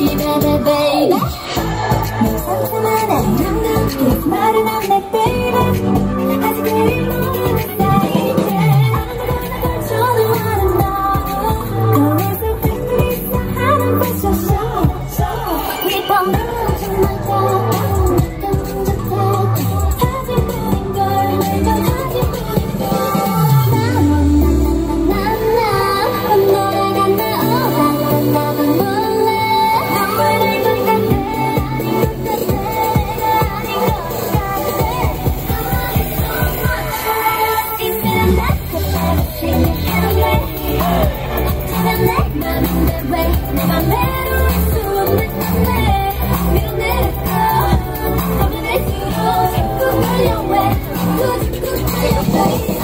Baby, baby. 내 말은 안 돼, baby. Thank you.